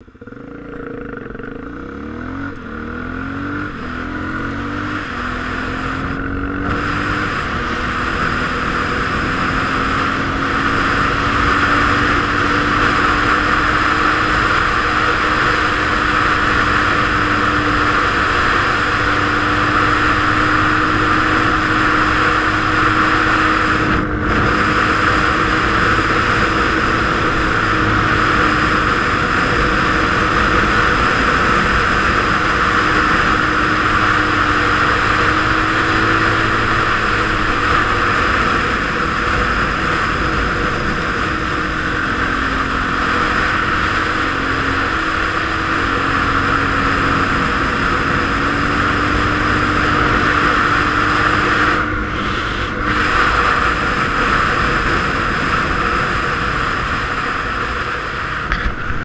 you